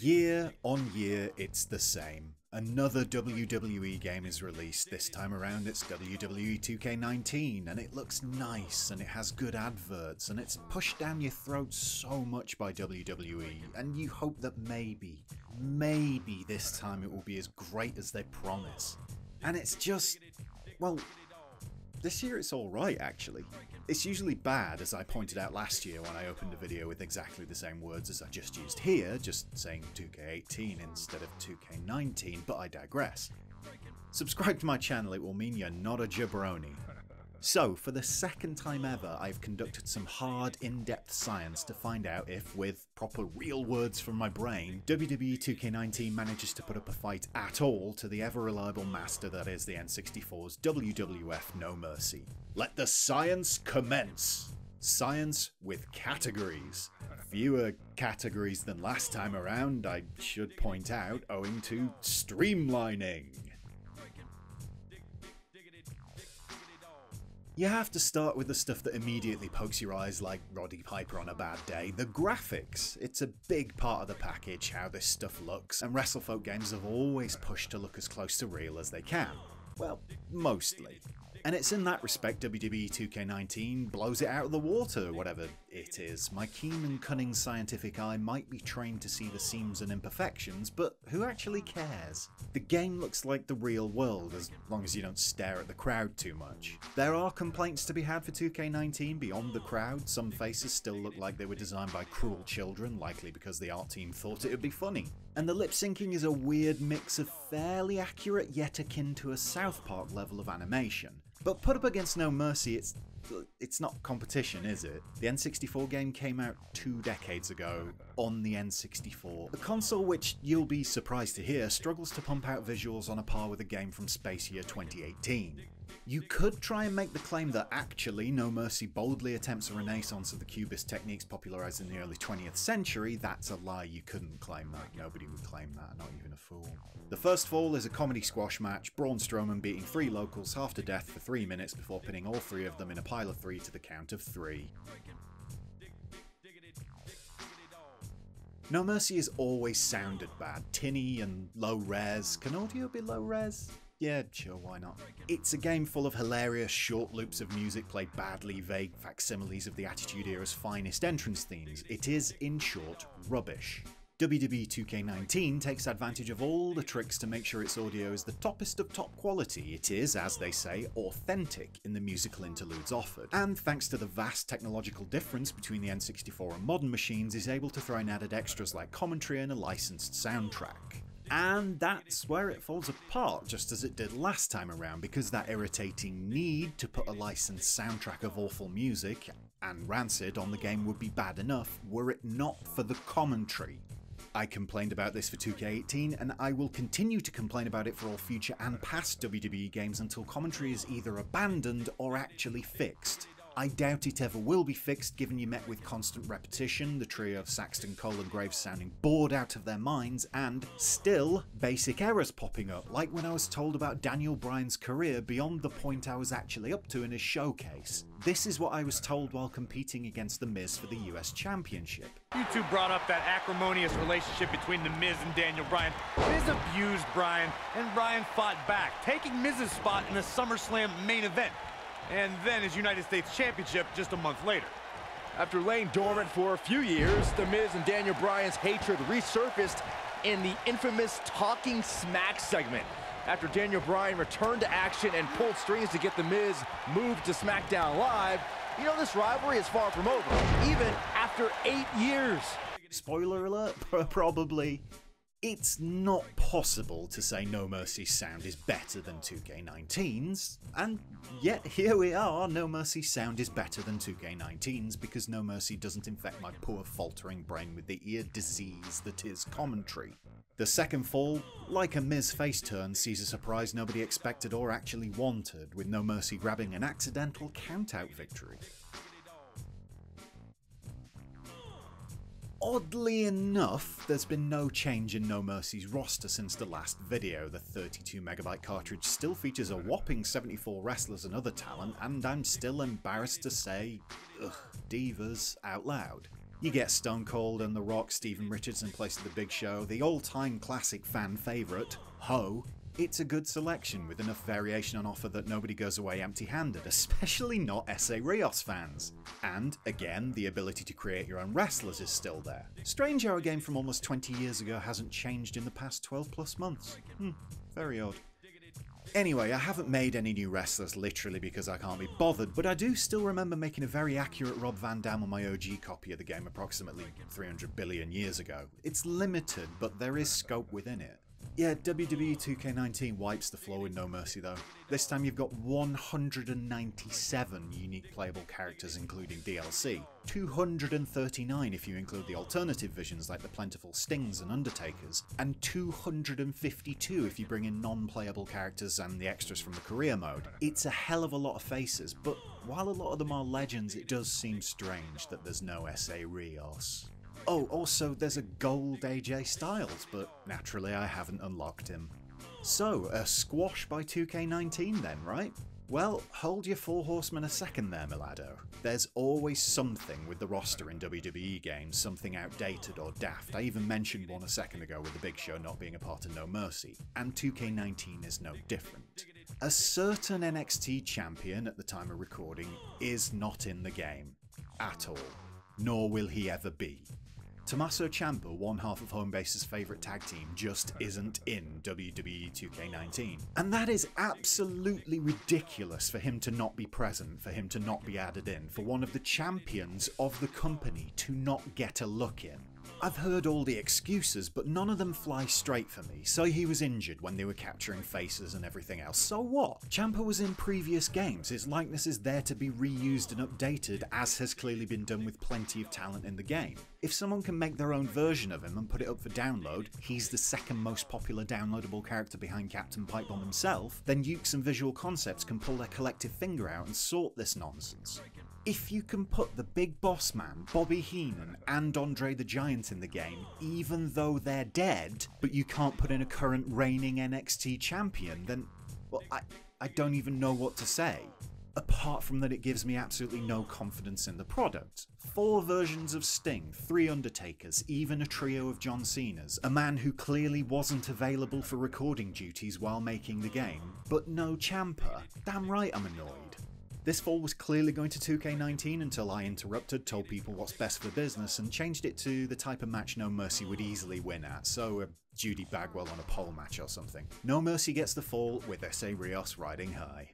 Year on year, it's the same. Another WWE game is released. This time around, it's WWE 2K19, and it looks nice, and it has good adverts, and it's pushed down your throat so much by WWE, and you hope that maybe, maybe this time it will be as great as they promise. And it's just, well, this year it's alright actually. It's usually bad, as I pointed out last year when I opened a video with exactly the same words as I just used here, just saying 2K18 instead of 2K19, but I digress. Subscribe to my channel, it will mean you're not a jabroni. So, for the second time ever, I've conducted some hard, in-depth science to find out if, with proper real words from my brain, WWE 2K19 manages to put up a fight at all to the ever-reliable master that is the N64's WWF No Mercy. Let the science commence! Science with categories. Fewer categories than last time around, I should point out, owing to streamlining. You have to start with the stuff that immediately pokes your eyes like Roddy Piper on a bad day, the graphics. It's a big part of the package, how this stuff looks, and WrestleFolk games have always pushed to look as close to real as they can. Well, mostly. And it's in that respect WWE 2K19 blows it out of the water, whatever it is. My keen and cunning scientific eye might be trained to see the seams and imperfections, but who actually cares? The game looks like the real world, as long as you don't stare at the crowd too much. There are complaints to be had for 2K19 beyond the crowd, some faces still look like they were designed by cruel children, likely because the art team thought it would be funny. And the lip syncing is a weird mix of fairly accurate yet akin to a South Park level of animation. But put up against No Mercy, it's it's not competition, is it? The N64 game came out two decades ago on the N64, a console which, you'll be surprised to hear, struggles to pump out visuals on a par with a game from space year 2018. You could try and make the claim that actually No Mercy boldly attempts a renaissance of the cubist techniques popularised in the early 20th century. That's a lie, you couldn't claim that. Nobody would claim that, not even a fool. The first fall is a comedy squash match, Braun Strowman beating three locals half to death for three minutes before pinning all three of them in a pile of three to the count of three. No Mercy has always sounded bad, tinny and low res. Can audio be low res? Yeah, sure, why not? It's a game full of hilarious short loops of music played badly, vague facsimiles of the Attitude Era's finest entrance themes. It is, in short, rubbish. WWE 2K19 takes advantage of all the tricks to make sure its audio is the toppest of top quality. It is, as they say, authentic in the musical interludes offered. And thanks to the vast technological difference between the N64 and modern machines, is able to throw in added extras like commentary and a licensed soundtrack. And that's where it falls apart, just as it did last time around, because that irritating need to put a licensed soundtrack of awful music and rancid on the game would be bad enough were it not for the commentary. I complained about this for 2K18, and I will continue to complain about it for all future and past WWE games until commentary is either abandoned or actually fixed. I doubt it ever will be fixed given you met with constant repetition, the trio of Saxton, Cole and Graves sounding bored out of their minds, and still basic errors popping up, like when I was told about Daniel Bryan's career beyond the point I was actually up to in his showcase. This is what I was told while competing against The Miz for the US Championship. You two brought up that acrimonious relationship between The Miz and Daniel Bryan. Miz abused Bryan, and Bryan fought back, taking Miz's spot in the SummerSlam main event and then his United States Championship just a month later. After laying dormant for a few years, The Miz and Daniel Bryan's hatred resurfaced in the infamous Talking Smack segment. After Daniel Bryan returned to action and pulled strings to get The Miz moved to SmackDown Live, you know this rivalry is far from over, even after eight years. Spoiler alert, probably. It's not possible to say No Mercy's sound is better than 2K19's, and yet here we are, No Mercy's sound is better than 2K19's because No Mercy doesn't infect my poor faltering brain with the ear disease that is commentary. The second fall, like a Miz face turn, sees a surprise nobody expected or actually wanted, with No Mercy grabbing an accidental count-out victory. Oddly enough, there's been no change in No Mercy's roster since the last video. The 32MB cartridge still features a whopping 74 wrestlers and other talent, and I'm still embarrassed to say, ugh, divas out loud. You get Stone Cold and The Rock, Stephen Richardson placed at the Big Show, the all-time classic fan favourite, Ho, it's a good selection with enough variation on offer that nobody goes away empty handed, especially not Essa Rios fans. And, again, the ability to create your own wrestlers is still there. Strange how a game from almost 20 years ago hasn't changed in the past 12 plus months. Hmm, very odd. Anyway, I haven't made any new wrestlers literally because I can't be bothered, but I do still remember making a very accurate Rob Van Dam on my OG copy of the game approximately 300 billion years ago. It's limited, but there is scope within it. Yeah, WWE 2K19 wipes the floor with no mercy though. This time you've got 197 unique playable characters including DLC, 239 if you include the alternative visions like the plentiful Stings and Undertakers, and 252 if you bring in non-playable characters and the extras from the career mode. It's a hell of a lot of faces, but while a lot of them are legends, it does seem strange that there's no Essa Rios. Oh, also, there's a gold AJ Styles, but naturally I haven't unlocked him. So, a squash by 2K19 then, right? Well, hold your four horsemen a second there, Milado. There's always something with the roster in WWE games, something outdated or daft. I even mentioned one a second ago with the Big Show not being a part of No Mercy, and 2K19 is no different. A certain NXT champion at the time of recording is not in the game. At all. Nor will he ever be. Tommaso Ciampa, one half of Homebase's favourite tag team, just isn't in WWE 2K19. And that is absolutely ridiculous for him to not be present, for him to not be added in, for one of the champions of the company to not get a look in. I've heard all the excuses, but none of them fly straight for me. So he was injured when they were capturing faces and everything else. So what? Ciampa was in previous games. His likeness is there to be reused and updated, as has clearly been done with plenty of talent in the game. If someone can make their own version of him and put it up for download, he's the second most popular downloadable character behind Captain Pipebomb himself, then Yuke's and Visual Concepts can pull their collective finger out and sort this nonsense. If you can put the big boss man, Bobby Heenan, and Andre the Giant in the game, even though they're dead, but you can't put in a current reigning NXT champion, then, well, I, I don't even know what to say. Apart from that, it gives me absolutely no confidence in the product. Four versions of Sting, three Undertakers, even a trio of John Cena's, a man who clearly wasn't available for recording duties while making the game, but no Ciampa. Damn right I'm annoyed. This fall was clearly going to 2K19 until I interrupted, told people what's best for business, and changed it to the type of match No Mercy would easily win at, so a Judy Bagwell on a pole match or something. No Mercy gets the fall with Essa Rios riding high.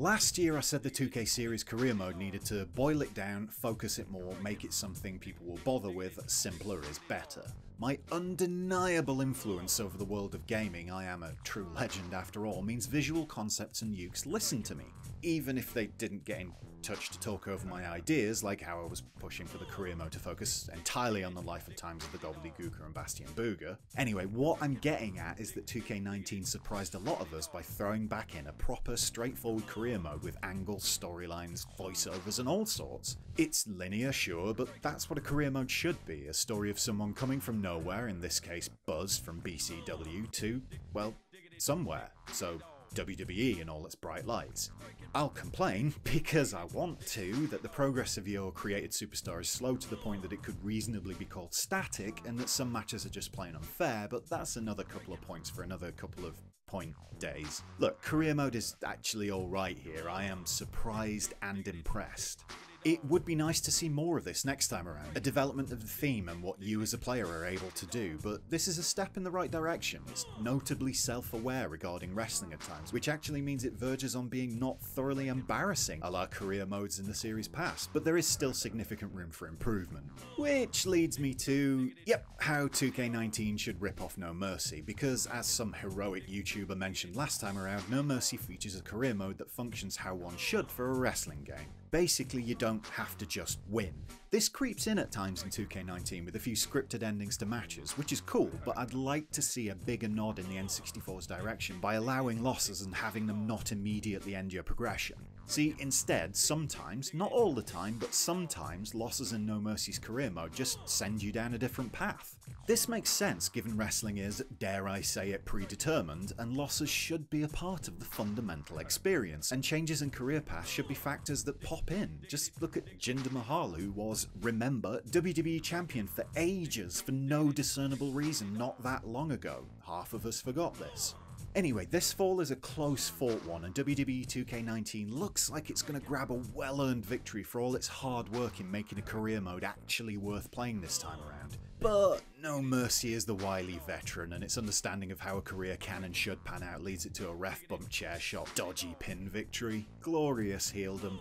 Last year I said the 2K series career mode needed to boil it down, focus it more, make it something people will bother with, simpler is better. My undeniable influence over the world of gaming, I am a true legend after all, means visual concepts and Yuke's listen to me, even if they didn't get in touch to talk over my ideas, like how I was pushing for the career mode to focus entirely on the life and times of the Gobbledygooker and Bastian Booger. Anyway, what I'm getting at is that 2K19 surprised a lot of us by throwing back in a proper, straightforward career mode with angles, storylines, voiceovers, and all sorts. It's linear, sure, but that's what a career mode should be a story of someone coming from nowhere, in this case Buzz from BCW, to, well, somewhere. So WWE in all its bright lights. I'll complain, because I want to, that the progress of your created superstar is slow to the point that it could reasonably be called static, and that some matches are just plain unfair, but that's another couple of points for another couple of point days. Look, career mode is actually alright here, I am surprised and impressed. It would be nice to see more of this next time around, a development of the theme and what you as a player are able to do, but this is a step in the right direction. It's notably self-aware regarding wrestling at times, which actually means it verges on being not thoroughly embarrassing a la career modes in the series past, but there is still significant room for improvement. Which leads me to, yep, how 2K19 should rip off No Mercy, because as some heroic YouTuber mentioned last time around, No Mercy features a career mode that functions how one should for a wrestling game. Basically, you don't have to just win. This creeps in at times in 2K19 with a few scripted endings to matches, which is cool, but I'd like to see a bigger nod in the N64's direction by allowing losses and having them not immediately end your progression. See, instead, sometimes, not all the time, but sometimes losses in No Mercy's career mode just send you down a different path. This makes sense given wrestling is, dare I say it, predetermined, and losses should be a part of the fundamental experience, and changes in career paths should be factors that pop in. Just look at Jinder Mahal, who was, remember, WWE Champion for ages for no discernible reason not that long ago. Half of us forgot this. Anyway, this fall is a close fought one, and WWE 2K19 looks like it's going to grab a well earned victory for all its hard work in making a career mode actually worth playing this time around. But No Mercy is the wily veteran, and its understanding of how a career can and should pan out leads it to a ref bump chair shot, dodgy pin victory, glorious heeldom,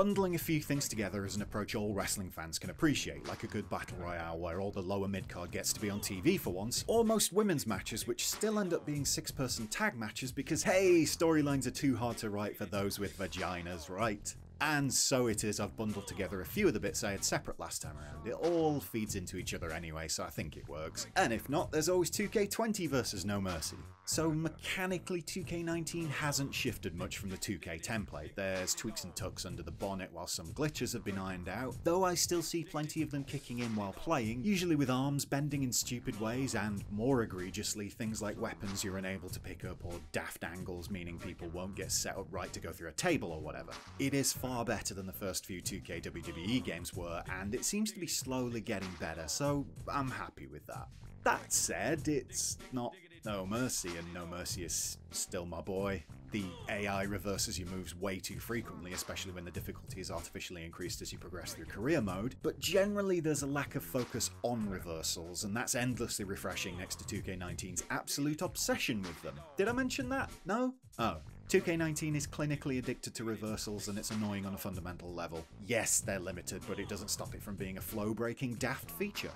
Bundling a few things together is an approach all wrestling fans can appreciate, like a good battle royale where all the lower mid-card gets to be on TV for once, or most women's matches which still end up being six-person tag matches because hey, storylines are too hard to write for those with vaginas, right? And so it is, I've bundled together a few of the bits I had separate last time around. It all feeds into each other anyway, so I think it works. And if not, there's always 2K20 versus No Mercy. So mechanically 2K19 hasn't shifted much from the 2K template. There's tweaks and tucks under the bonnet while some glitches have been ironed out, though I still see plenty of them kicking in while playing, usually with arms bending in stupid ways and, more egregiously, things like weapons you're unable to pick up or daft angles meaning people won't get set up right to go through a table or whatever. It is far better than the first few 2K WWE games were, and it seems to be slowly getting better, so I'm happy with that. That said, it's not no Mercy, and No Mercy is still my boy. The AI reverses your moves way too frequently, especially when the difficulty is artificially increased as you progress through career mode, but generally there's a lack of focus on reversals, and that's endlessly refreshing next to 2K19's absolute obsession with them. Did I mention that? No? Oh. 2K19 is clinically addicted to reversals and it's annoying on a fundamental level. Yes, they're limited, but it doesn't stop it from being a flow-breaking daft feature.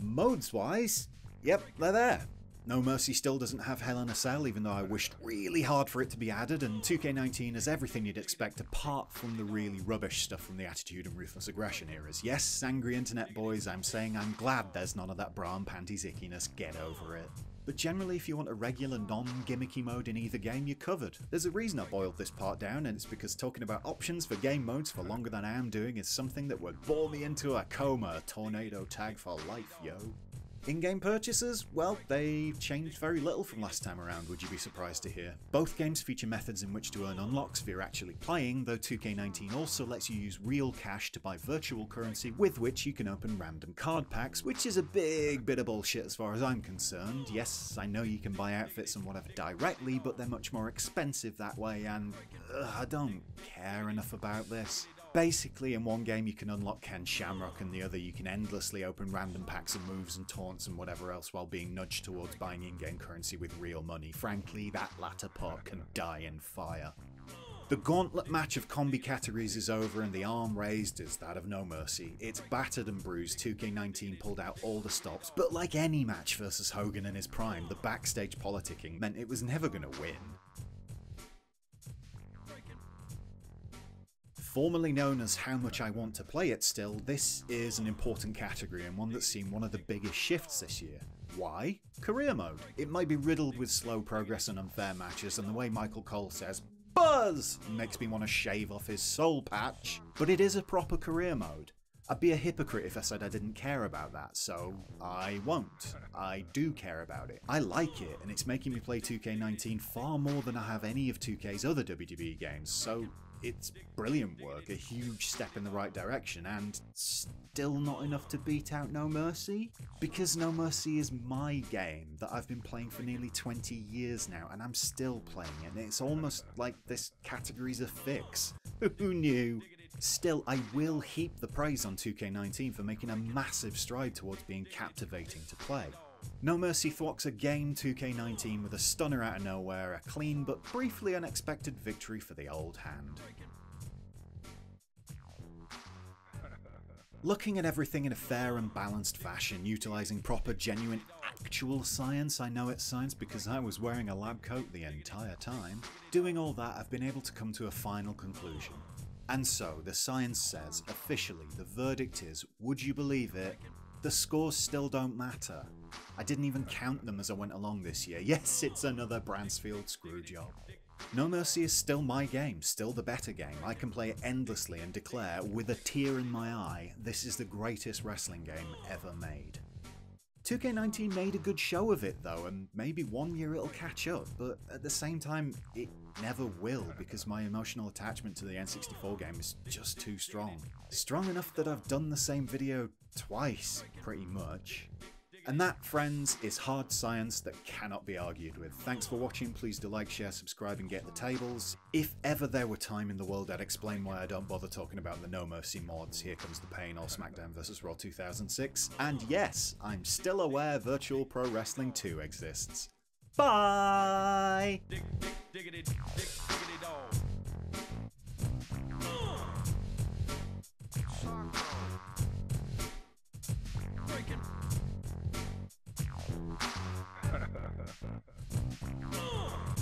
Modes-wise, yep, they're there. No Mercy still doesn't have Hell in a Cell, even though I wished really hard for it to be added, and 2K19 has everything you'd expect apart from the really rubbish stuff from the Attitude and Ruthless Aggression eras. Yes, angry internet boys, I'm saying I'm glad there's none of that bra and panties ickiness, get over it. But generally, if you want a regular, non-gimmicky mode in either game, you're covered. There's a reason I boiled this part down, and it's because talking about options for game modes for longer than I am doing is something that would bore me into a coma, tornado tag for life, yo. In-game purchases? Well, they've changed very little from last time around, would you be surprised to hear. Both games feature methods in which to earn unlocks you're actually playing, though 2K19 also lets you use real cash to buy virtual currency with which you can open random card packs, which is a big bit of bullshit as far as I'm concerned. Yes, I know you can buy outfits and whatever directly, but they're much more expensive that way, and I don't care enough about this. Basically, in one game you can unlock Ken Shamrock, and the other you can endlessly open random packs of moves and taunts and whatever else while being nudged towards buying in-game currency with real money. Frankly, that latter part can die in fire. The gauntlet match of combi categories is over and the arm raised is that of No Mercy. It's battered and bruised, 2K19 pulled out all the stops, but like any match versus Hogan in his prime, the backstage politicking meant it was never to win. Formerly known as How Much I Want to Play It Still, this is an important category and one that's seen one of the biggest shifts this year. Why? Career mode. It might be riddled with slow progress and unfair matches, and the way Michael Cole says, Buzz! makes me want to shave off his soul patch. But it is a proper career mode. I'd be a hypocrite if I said I didn't care about that, so I won't. I do care about it. I like it, and it's making me play 2K19 far more than I have any of 2K's other WWE games, so it's brilliant work, a huge step in the right direction, and still not enough to beat out No Mercy? Because No Mercy is my game that I've been playing for nearly 20 years now, and I'm still playing it, and it's almost like this category's a fix. Who knew? Still, I will heap the praise on 2K19 for making a massive stride towards being captivating to play. No Mercy thwacks again 2K19 with a stunner out of nowhere, a clean but briefly unexpected victory for the old hand. Looking at everything in a fair and balanced fashion, utilising proper, genuine, actual science, I know it's science because I was wearing a lab coat the entire time. Doing all that, I've been able to come to a final conclusion. And so, the science says, officially, the verdict is, would you believe it, the scores still don't matter. I didn't even count them as I went along this year. Yes, it's another Bransfield screwjob. No Mercy is still my game, still the better game. I can play it endlessly and declare, with a tear in my eye, this is the greatest wrestling game ever made. 2K19 made a good show of it though, and maybe one year it'll catch up, but at the same time, it never will because my emotional attachment to the N64 game is just too strong. Strong enough that I've done the same video twice, pretty much. And that, friends, is hard science that cannot be argued with. Thanks for watching, please do like, share, subscribe and get the tables. If ever there were time in the world I'd explain why I don't bother talking about the No Mercy mods, Here Comes the Pain or SmackDown vs Raw 2006, and yes, I'm still aware Virtual Pro Wrestling 2 exists. Bye! Dig, dig, diggity, dig, diggity